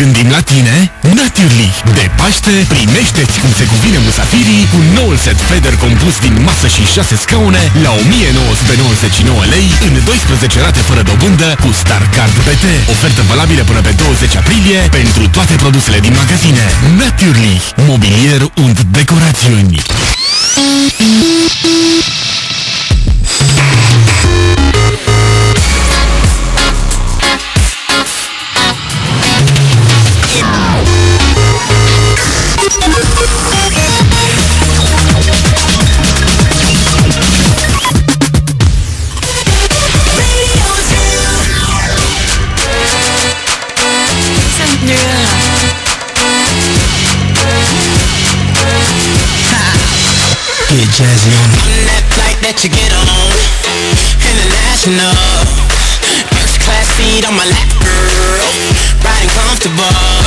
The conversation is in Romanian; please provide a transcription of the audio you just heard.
gândim la tine? Naturally! De Paște, primește-ți cum se cuvine musafirii cu noul set Feder compus din masă și 6 scaune la 1999 lei în 12 rate fără dobândă cu Star Card BT. Ofertă valabilă până pe 20 aprilie pentru toate produsele din magazine. Naturally! Mobilier und decorațiuni. Get jazzy on that flight that you get on. International. First class seat on my lap, girl. Riding comfortable